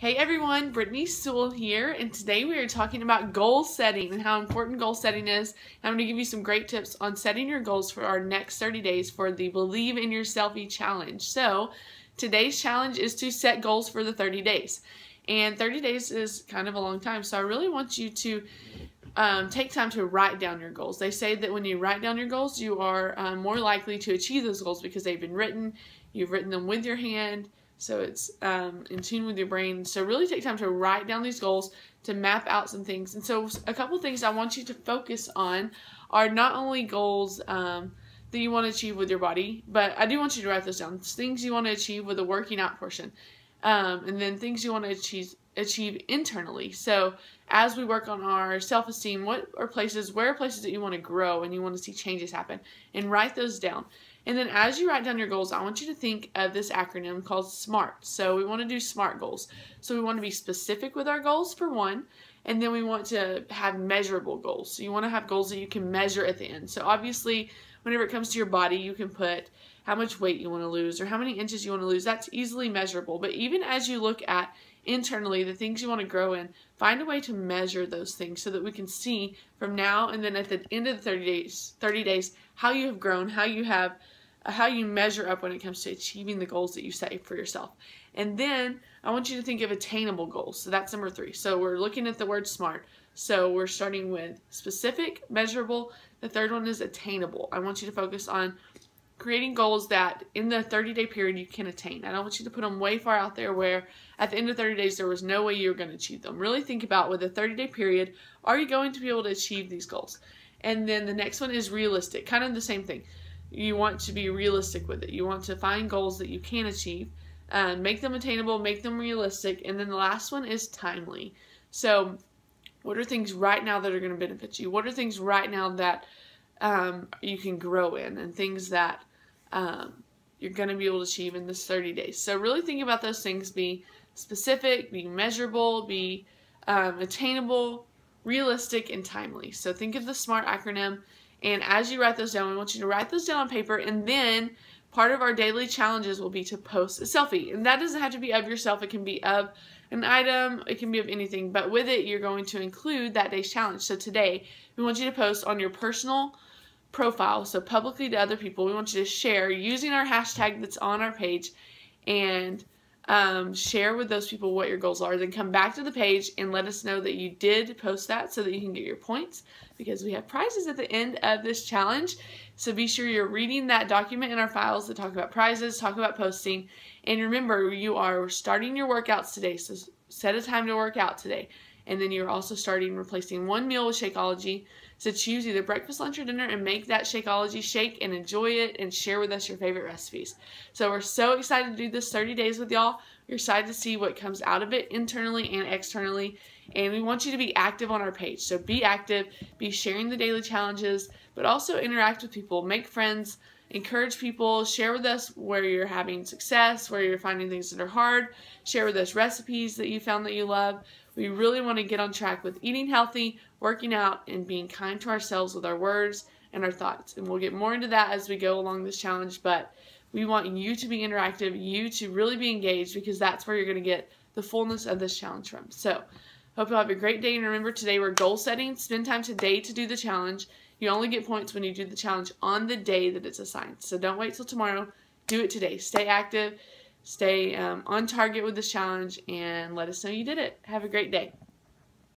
Hey everyone, Brittany Suell here, and today we are talking about goal setting and how important goal setting is. I'm going to give you some great tips on setting your goals for our next 30 days for the Believe in Your Selfie challenge. So, today's challenge is to set goals for the 30 days. And 30 days is kind of a long time, so I really want you to um, take time to write down your goals. They say that when you write down your goals, you are um, more likely to achieve those goals because they've been written, you've written them with your hand so it's um, in tune with your brain. So really take time to write down these goals, to map out some things. And so a couple things I want you to focus on are not only goals um, that you want to achieve with your body, but I do want you to write those down. It's things you want to achieve with the working out portion. Um, and then things you want to achieve achieve internally. So as we work on our self-esteem, what are places, where are places that you want to grow and you want to see changes happen? And write those down. And then as you write down your goals, I want you to think of this acronym called SMART. So we want to do SMART goals. So we want to be specific with our goals for one, and then we want to have measurable goals. So you want to have goals that you can measure at the end. So obviously, whenever it comes to your body, you can put how much weight you want to lose or how many inches you want to lose. That's easily measurable. But even as you look at internally the things you want to grow in, find a way to measure those things so that we can see from now and then at the end of the 30 days, 30 days how you have grown, how you have uh, how you measure up when it comes to achieving the goals that you set for yourself. And then I want you to think of attainable goals. So that's number three. So we're looking at the word SMART. So we're starting with specific, measurable. The third one is attainable. I want you to focus on creating goals that in the 30 day period you can attain. I don't want you to put them way far out there where at the end of 30 days there was no way you were going to achieve them. Really think about with a 30 day period, are you going to be able to achieve these goals? And then the next one is realistic, kind of the same thing you want to be realistic with it. You want to find goals that you can achieve, and make them attainable, make them realistic, and then the last one is timely. So, what are things right now that are going to benefit you? What are things right now that um, you can grow in, and things that um, you're going to be able to achieve in this 30 days? So, really think about those things. Be specific, be measurable, be um, attainable, realistic, and timely. So, think of the SMART acronym and as you write those down, we want you to write those down on paper and then part of our daily challenges will be to post a selfie. And that doesn't have to be of yourself. It can be of an item. It can be of anything. But with it, you're going to include that day's challenge. So today, we want you to post on your personal profile, so publicly to other people. We want you to share using our hashtag that's on our page and um, share with those people what your goals are. Then come back to the page and let us know that you did post that so that you can get your points because we have prizes at the end of this challenge. So be sure you're reading that document in our files that talk about prizes, talk about posting. And remember, you are starting your workouts today. So set a time to work out today. And then you're also starting replacing one meal with Shakeology. So choose either breakfast, lunch, or dinner and make that Shakeology shake and enjoy it and share with us your favorite recipes. So we're so excited to do this 30 days with y'all. We're excited to see what comes out of it internally and externally. And we want you to be active on our page. So be active, be sharing the daily challenges, but also interact with people, make friends, encourage people, share with us where you're having success, where you're finding things that are hard, share with us recipes that you found that you love. We really want to get on track with eating healthy, working out, and being kind to ourselves with our words and our thoughts. And we'll get more into that as we go along this challenge, but we want you to be interactive, you to really be engaged because that's where you're going to get the fullness of this challenge from. So, hope you have a great day and remember today we're goal setting. Spend time today to do the challenge. You only get points when you do the challenge on the day that it's assigned. So don't wait till tomorrow. Do it today. Stay active, stay um, on target with this challenge, and let us know you did it. Have a great day.